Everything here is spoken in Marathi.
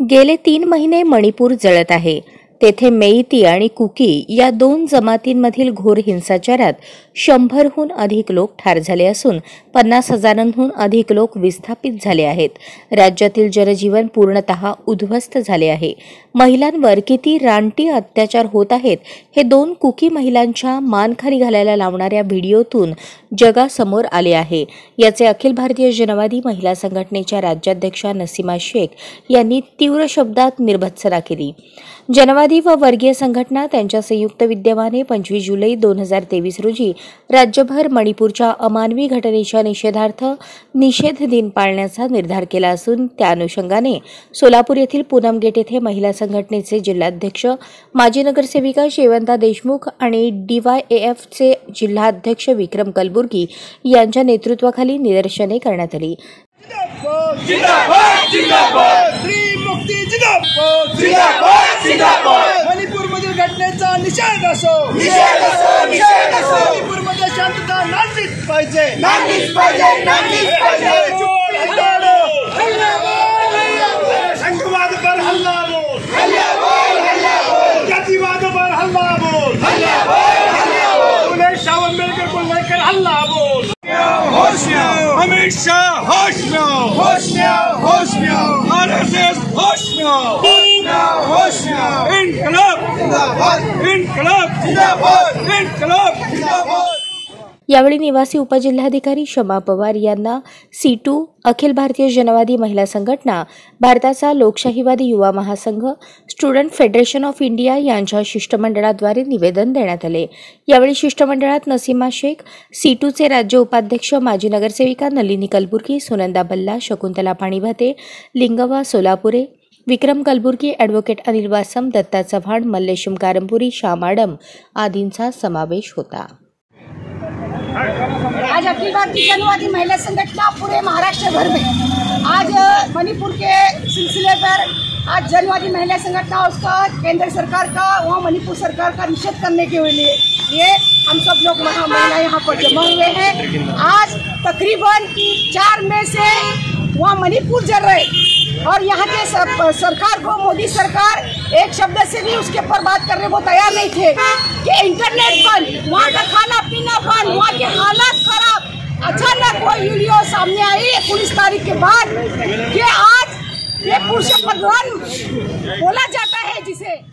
गेले तीन महिने मणिपूर जळत आहे. तेथे मेईती आणि कुकी या दोन जमातींमधील घोर हिंसाचारात शंभरहून अधिक लोक ठार झाले असून पन्नास हजारांहून अधिक लोक विस्थापित झाले आहेत. राज्यातील जनजीवन पूर्णतः उद्ध्वस्त झाले आहे. महिलांवर किती रानटी अत्याचार होत आहेत हे दोन कुकी महिलांच्या मानखाली घालायला लावणाऱ्या व्हिडिओतून जगासमोर आले आहे. याचे अखिल भारतीय जनवादी महिला संघटनेच्या राज्याध्यक्षा नसीमा शेख यांनी तीव्र शब्दात निर्भत्सना केली. जनवादी व वर्गीय संघटना त्यांच्या संयुक्त विद्यमाने पंचवीस जुलै दोन हजार तेवीस रोजी राज्यभर मणिपूरच्या अमानवी घटनेच्या निषेधार्थ निषेध दिन पाळण्याचा निर्धार केला असून त्या अनुषंगाने सोलापूर येथील पूनम गेट येथे महिला संघटनेचे जिल्हाध्यक्ष माजी नगरसेविका शेवंता देशमुख आणि डीवायएफचे जिल्हाध्यक्ष विक्रम कलबुर्गी यांच्या नेतृत्वाखाली निदर्शने करण्यात आली. जिंदाबाद जिंदाबाद स्त्री मुक्ती जिंदाबाद. जिंदाबाद. मणिपूर मधील घटनेचा निषेध असो. निषेध असो, निषेध असो. मणिपूरमध्ये शांतता नांदलीच पाहिजे. संघवाद पर हल्ला बोल जातिवाद पर हल्ला बोल फुले शाह अम्बेडकर को लेकर हल्ला बोल अमित शाह होश में होश में होश में में आओ, होश में आओ। इनकलाब जिंदाबाद इनकलाब जिंदाबाद इनकलाब जिंदाबाद यावेळी निवासी उपजिल्हाधिकारी शमा पवार यांना सी टू अखिल भारतीय जनवादी महिला संघटना भारताचा लोकशाहीवादी युवा महासंघ स्टुडंट फेडरेशन ऑफ इंडिया यांच्या शिष्टमंडळाद्वारे निवेदन देण्यात आले. यावेळी शिष्टमंडळात नसीमा शेख सी टूचे राज्य उपाध्यक्ष माजी नगरसेविका नलिनी कलबुर्गी सुनंदा बल्ला शकुंतला पाणीभाते लिंगवा सोलापुरे विक्रम कलबुर्गी ॲडव्होकेट अनिल वासम दत्ता चव्हाण मल्लेशम कारंपुरी शामाडम आदींचा समावेश होता. आज अखिल भारतीय जनवादी महिला संगठना पूरे महाराष्ट्र भर में आज मणिपुर के सिलसिले पर आज जनवादी महिला संगठना उसका केंद्र सरकार का, वहाँ मणिपुर सरकार का निषेध करने के लिए लिए हम सब लोग वहाँ महिला यहाँ पर जमा हुए हैं। आज तकरीबन चार में से वहाँ मणिपुर जल रहे। और यहाँ के सरकार को, मोदी सरकार एक शब्द से भी उसके ऊपर बात करने को तैयार नहीं थे कि इंटरनेट बंद, वहाँ का खाना पीना बंद, वहाँ के हालात खराब। अचानक वो वीडियो सामने आई उन्नीस तारीख के बाद कि आज ये पुरुष प्रधान बोला जाता है जिसे।